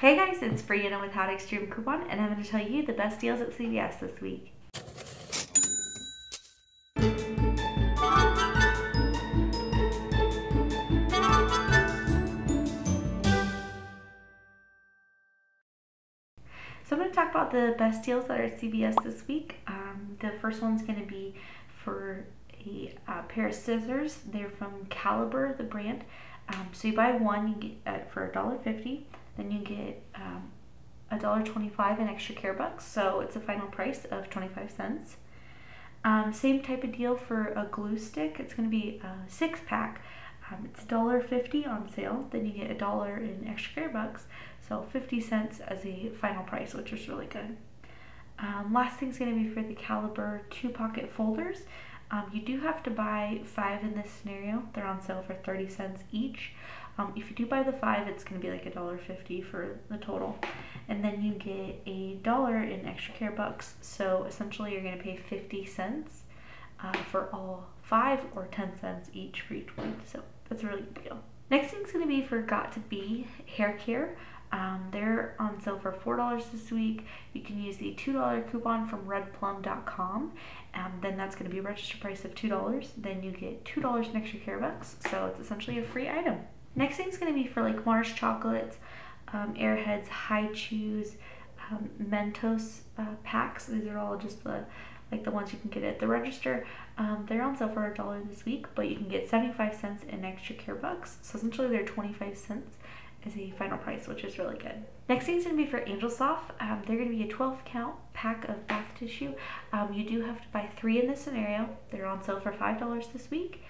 Hey guys, it's Briana with How To Extreme Coupon, and I'm going to tell you the best deals at CVS this week. So I'm going to talk about the best deals that are at CVS this week. Um, the first one's going to be for a uh, pair of scissors. They're from Caliber, the brand. Um, so you buy one, you get uh, for a dollar fifty. Then you get um, a dollar twenty-five in extra care bucks. So it's a final price of twenty-five cents. Um, same type of deal for a glue stick. It's going to be a six pack. Um, it's $1.50 on sale. Then you get a dollar in extra care bucks. So 50 cents as a final price, which is really good. Um, last thing's going to be for the Caliber two pocket folders. Um, you do have to buy five in this scenario. They're on sale for 30 cents each. Um, if you do buy the five, it's going to be like a dollar fifty for the total. And then you get a dollar in extra care bucks. So essentially you're going to pay 50 cents uh, for all five or 10 cents each for each one. So that's a really good deal. Next thing's going to be for Got To Be hair care. Um, they're on sale for $4 this week. You can use the $2 coupon from redplum.com. Um, then that's going to be a register price of $2. Then you get $2 in extra care bucks. So it's essentially a free item. Next thing's going to be for like Mars chocolates, um, Airheads, Hi-Chews, um, Mentos uh, packs. These are all just the like the ones you can get at the register. Um, they're on sale for a dollar this week, but you can get 75 cents in extra care bucks. So essentially they're 25 cents as a final price, which is really good. Next thing is going to be for Angel Soft. Um, they're going to be a 12 count pack of bath tissue. Um, you do have to buy three in this scenario. They're on sale for $5 this week.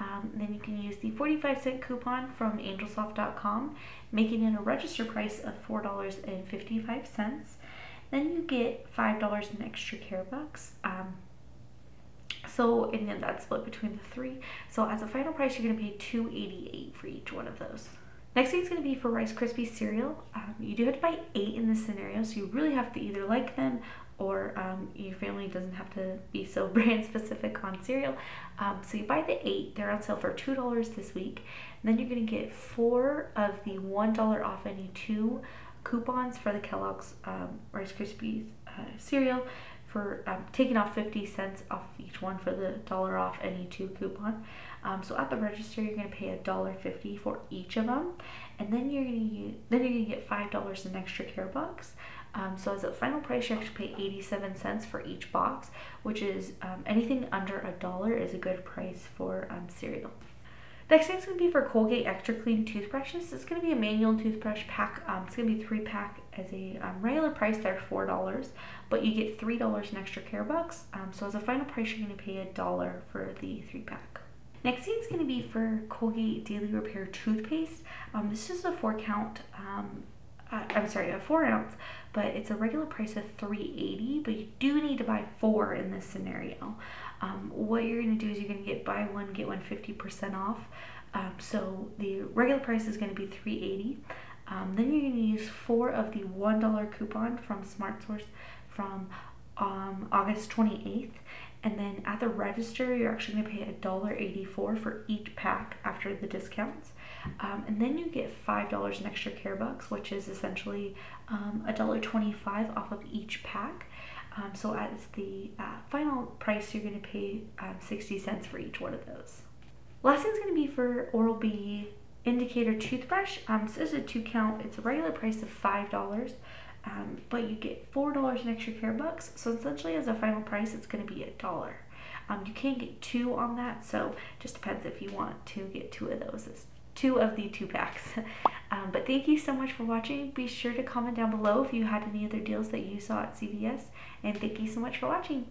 Um, then you can use the 45 cent coupon from angelsoft.com, making it a register price of $4.55. Then you get $5 in extra care bucks. Um, so, and then that's split between the three. So as a final price, you're going to pay $2.88 for each one of those. Next thing is going to be for Rice Krispie cereal. Um, you do have to buy eight in this scenario, so you really have to either like them or um, your family doesn't have to be so brand specific on cereal. Um, so you buy the eight, they're on sale for $2 this week. And then you're to get four of the $1 off any two coupons for the Kellogg's um, Rice Krispies uh, cereal for um, taking off 50 cents off each one for the dollar off any two coupon. Um, so at the register, you're to pay a dollar fifty for each of them, and then you're to then you're to get five dollars in extra care bucks. Um, so as a final price, you have to pay 87 cents for each box, which is um, anything under a dollar is a good price for um, cereal. Next thing is going to be for Colgate Extra Clean toothbrushes. It's going to be a manual toothbrush pack. Um, it's going to be three pack as a um, regular price. They're four dollars, but you get three dollars in extra care bucks. Um, so as a final price, you're going to pay a dollar for the three pack. Next thing is going to be for Colgate Daily Repair toothpaste. Um, this is a four count. Uh, I'm sorry, a four ounce, but it's a regular price of 380. But you do need to buy four in this scenario. Um, what you're going to do is you're to get buy one get one 50% off. Um, so the regular price is going to be 380. Um, then you're to use four of the one dollar coupon from Smart Source from um, August 28th. And then at the register, you're actually going to pay $1.84 for each pack after the discounts. Um, and then you get $5 in extra care bucks, which is essentially um, $1.25 off of each pack. Um, so as the uh, final price, you're going to pay um, 60 cents for each one of those. Last thing is going to be for Oral-B indicator toothbrush. Um, so this is a two count. It's a regular price of $5. Um, but you get four dollars in extra care bucks. So essentially, as a final price, it's going to be a dollar. Um, you can get two on that, so just depends if you want to get two of those. It's two of the two packs. um, but thank you so much for watching. Be sure to comment down below if you had any other deals that you saw at CVS. And thank you so much for watching.